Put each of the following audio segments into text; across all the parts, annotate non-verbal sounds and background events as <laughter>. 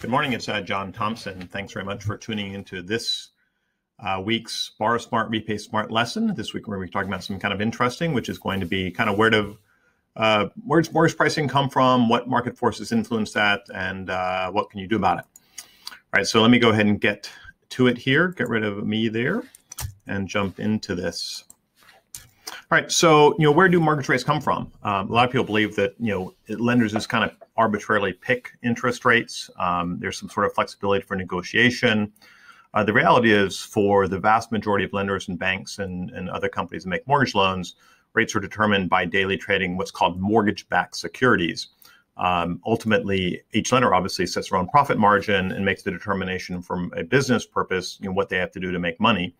Good morning. It's uh, John Thompson. Thanks very much for tuning into this uh, week's Borrow Smart, Repay Smart lesson. This week we're going to be talking about some kind of interesting, which is going to be kind of where do uh, where does mortgage pricing come from? What market forces influence that, and uh, what can you do about it? All right. So let me go ahead and get to it here. Get rid of me there, and jump into this. All right. So, you know, where do mortgage rates come from? Um, a lot of people believe that, you know, lenders just kind of arbitrarily pick interest rates. Um, there's some sort of flexibility for negotiation. Uh, the reality is, for the vast majority of lenders and banks and, and other companies that make mortgage loans, rates are determined by daily trading what's called mortgage backed securities. Um, ultimately, each lender obviously sets their own profit margin and makes the determination from a business purpose, you know, what they have to do to make money.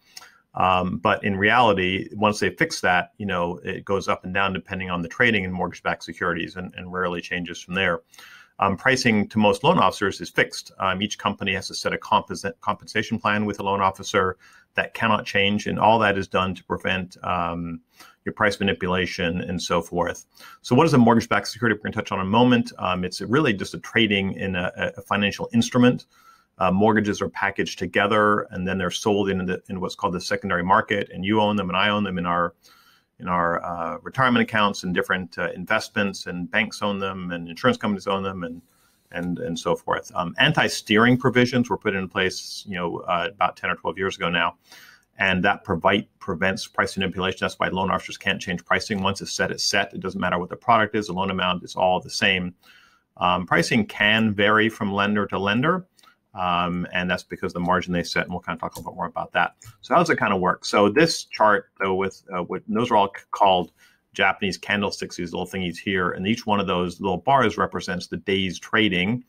Um, but in reality, once they fix that, you know, it goes up and down depending on the trading in mortgage-backed securities, and, and rarely changes from there. Um, pricing to most loan officers is fixed. Um, each company has to set a compensation plan with a loan officer that cannot change, and all that is done to prevent um, your price manipulation and so forth. So, what is a mortgage-backed security? We're going to touch on in a moment. Um, it's really just a trading in a, a financial instrument. Uh, mortgages are packaged together and then they're sold in, the, in what's called the secondary market, and you own them and I own them in our in our uh, retirement accounts and different uh, investments, and banks own them, and insurance companies own them, and and and so forth. Um, anti-steering provisions were put in place, you know, uh, about ten or twelve years ago now, and that provide, prevents price manipulation. That's why loan officers can't change pricing once it's set. It's set. It doesn't matter what the product is. The loan amount is all the same. Um, pricing can vary from lender to lender. Um, and that's because the margin they set, and we'll kind of talk a little bit more about that. So how does it kind of work? So this chart, though, with, uh, with those are all called Japanese candlesticks, these little thingies here, and each one of those little bars represents the day's trading.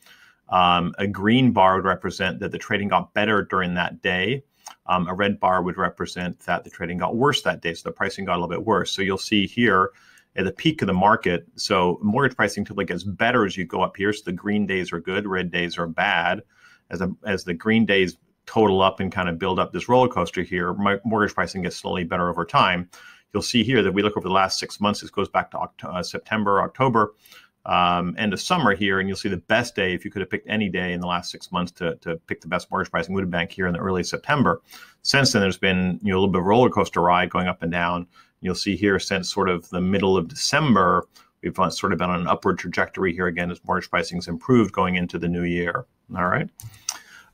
Um, a green bar would represent that the trading got better during that day. Um, a red bar would represent that the trading got worse that day, so the pricing got a little bit worse. So you'll see here at the peak of the market. So mortgage pricing typically gets better as you go up here. So the green days are good, red days are bad as a, as the green days total up and kind of build up this roller coaster here, mortgage pricing gets slowly better over time. You'll see here that we look over the last six months. This goes back to uh, September, October, um, end of summer here, and you'll see the best day if you could have picked any day in the last six months to, to pick the best mortgage pricing would have been here in the early September. Since then, there's been you know a little bit of roller coaster ride going up and down. You'll see here since sort of the middle of December, we've sort of been on an upward trajectory here again as mortgage pricing's improved going into the new year. All right.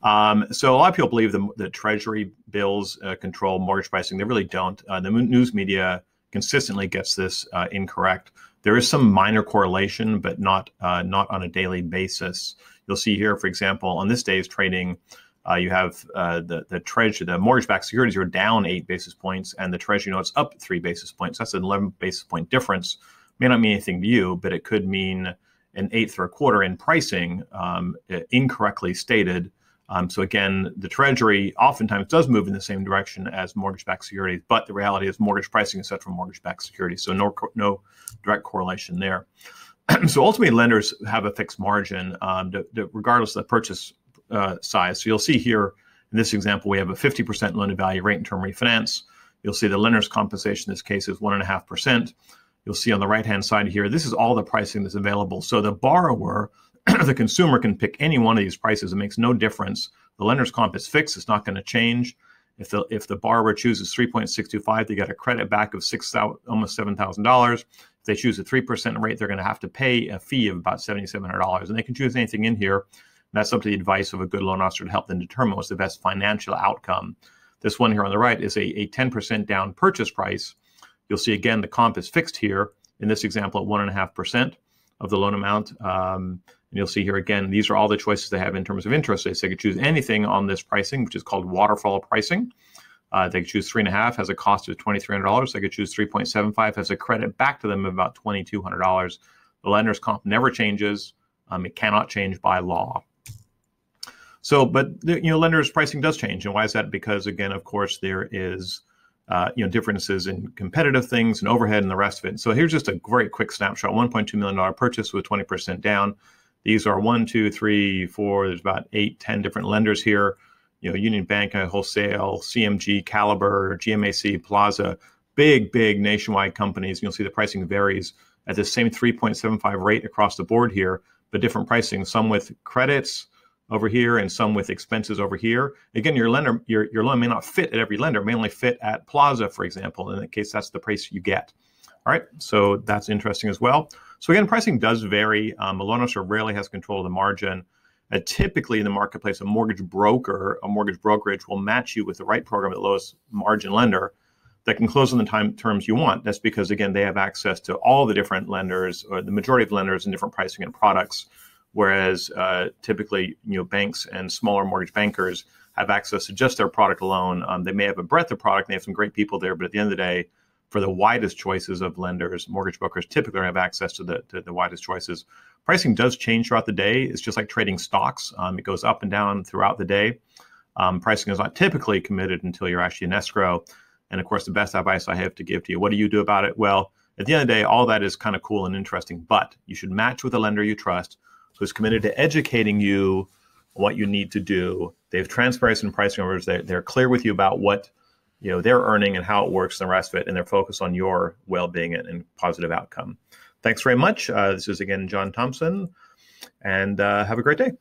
Um, so a lot of people believe the, the Treasury bills uh, control mortgage pricing. They really don't. Uh, the news media consistently gets this uh, incorrect. There is some minor correlation, but not uh, not on a daily basis. You'll see here, for example, on this day's trading, uh, you have uh, the the treasury, the mortgage-backed securities are down eight basis points, and the Treasury notes up three basis points. That's an 11 basis point difference. May not mean anything to you, but it could mean an eighth or a quarter in pricing um, incorrectly stated. Um, so again, the Treasury oftentimes does move in the same direction as mortgage-backed securities, but the reality is mortgage pricing is set from mortgage-backed securities, so no no direct correlation there. <clears throat> so ultimately, lenders have a fixed margin um, to, to, regardless of the purchase uh, size. So you'll see here in this example, we have a 50% loan to value rate in term refinance. You'll see the lender's compensation in this case is one and a half percent. You'll see on the right hand side here, this is all the pricing that's available. So the borrower, <clears throat> the consumer can pick any one of these prices. It makes no difference. The lender's comp is fixed, it's not going to change. If the if the borrower chooses 3.625, they get a credit back of six almost seven thousand dollars. If they choose a three percent rate, they're going to have to pay a fee of about seventy seven hundred dollars, and they can choose anything in here. That's up to the advice of a good loan officer to help them determine what's the best financial outcome. This one here on the right is a, a 10% down purchase price You'll see again the comp is fixed here in this example at one and a half percent of the loan amount. Um, and you'll see here again, these are all the choices they have in terms of interest rates. They could choose anything on this pricing, which is called waterfall pricing. Uh, they could choose three and a half, has a cost of twenty three hundred dollars. They could choose three point seven five, has a credit back to them of about twenty two hundred dollars. The lender's comp never changes. Um, it cannot change by law. So, but you know, lenders' pricing does change, and why is that? Because again, of course, there is uh, you know differences in competitive things and overhead and the rest of it. So here's just a very quick snapshot: 1.2 million dollar purchase with 20% down. These are one, two, three, four. There's about eight, ten different lenders here. You know, Union Bank, Wholesale, CMG, Caliber, GMAC, Plaza, big, big nationwide companies. You'll see the pricing varies at the same 3.75 rate across the board here, but different pricing. Some with credits, over here and some with expenses over here. Again, your lender, your, your loan may not fit at every lender, it may only fit at Plaza, for example. In that case, that's the price you get. All right, so that's interesting as well. So again, pricing does vary. Um, a loan officer rarely has control of the margin. Uh, typically, in the marketplace, a mortgage broker, a mortgage brokerage will match you with the right program at the lowest margin lender that can close on the time terms you want. That's because again, they have access to all the different lenders or the majority of lenders and different pricing and products whereas uh, typically you know banks and smaller mortgage bankers have access to just their product alone. Um, they may have a breadth of product, they have some great people there, but at the end of the day, for the widest choices of lenders, mortgage brokers typically have access to the to the widest choices. Pricing does change throughout the day. It's just like trading stocks; um, it goes up and down throughout the day. Um, pricing is not typically committed until you're actually in escrow. And of course, the best advice I have to give to you: what do you do about it? Well, at the end of the day, all that is kind of cool and interesting, but you should match with a lender you trust who's committed to educating you what you need to do. They have transparency and pricing orders. They're, they're clear with you about what you know they're earning and how it works and the rest of it, and they're focused on your well-being and, and positive outcome. Thanks very much. Uh, this is again John Thompson, and uh, have a great day.